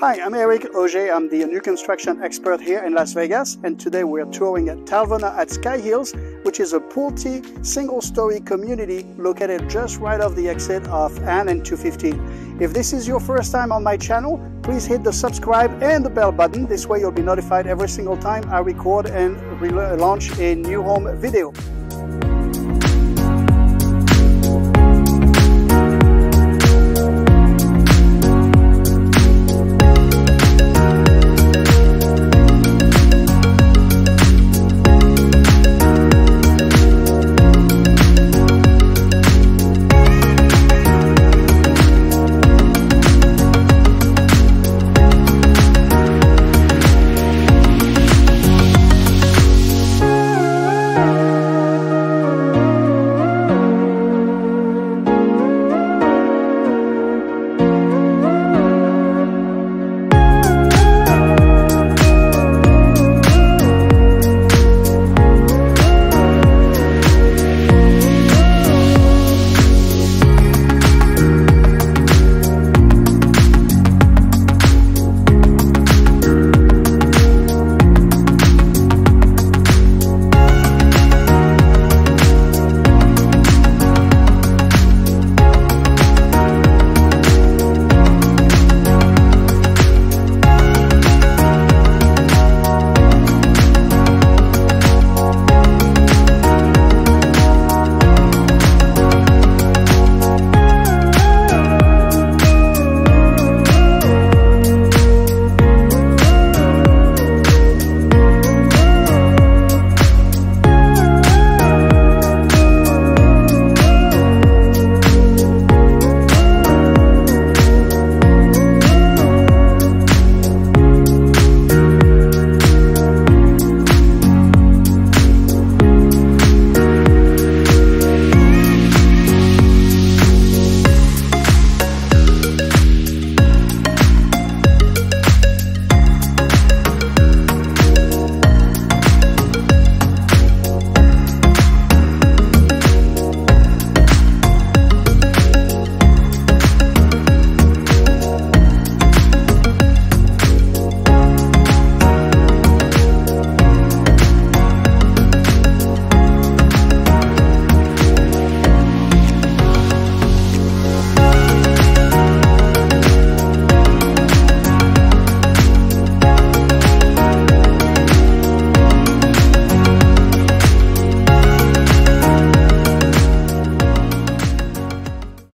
Hi, I'm Eric Auger. I'm the new construction expert here in Las Vegas, and today we're touring at Talvona at Skye Hills, which is a Pulte single-story community located just right off the exit of Ann and 215. If this is your first time on my channel, please hit the subscribe and the bell button. This way you'll be notified every single time I record and launch a new home video.